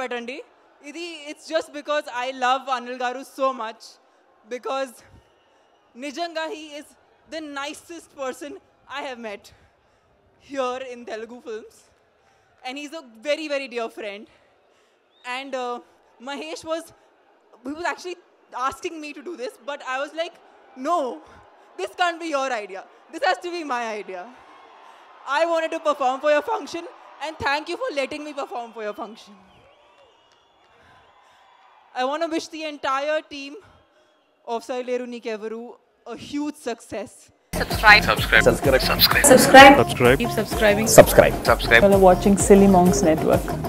పెట్టండి ఇది it's just because I love Anil garu so much because నిజంగా he is the nicest person I have met here in Telugu films and he's a very very dear friend and uh, Mahesh was he was actually asking me to do this, but I was like, no, this can't be your idea. This has to be my idea. I wanted to perform for your function, and thank you for letting me perform for your function. I want to wish the entire team of Sarileru Neekevvaru a huge success. subscribe. Subscribe. Subscribe. Subscribe. Subscribe. Subscribe keep subscribing. Subscribe. Subscribe. You're watching Silly Monks Network.